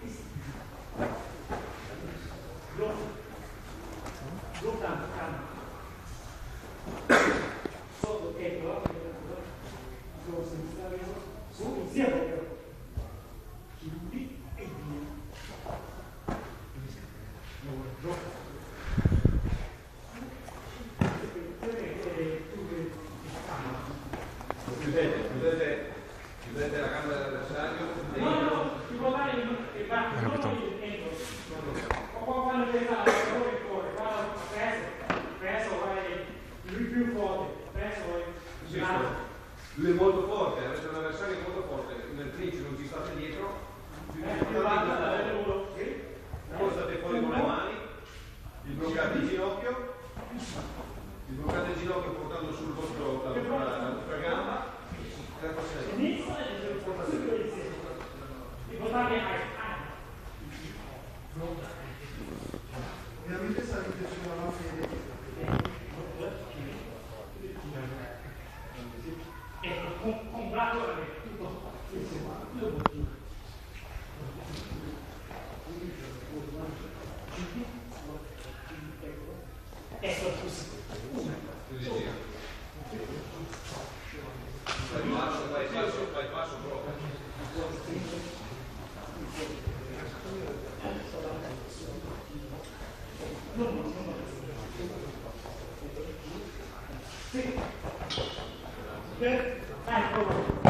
e stira. Blocca. Bloccando, calma. Sotto, ecco, la Devo sinistra, su, insieme, però. Chiudi e via. Blocca. Chiudete, chiudete, chiudete la camera dell'avversario. No, no, ti può dare il bacio, non il dentro. O quando fanno pesare, lavoro il cuore, quando preso, preso vai lui più forte, preso Sì, Lui è molto forte, adesso l'avversario è molto forte, nel clinch non ci state dietro, voi state fuori con le mani, il bloccate il ginocchio, il bloccate il ginocchio portando sul vostro, la vostra gamba, e la passate. Sinistra e subito insieme. Ti può dare anche. Ovviamente salite sulla mafia Ecco, con, con Okay, 五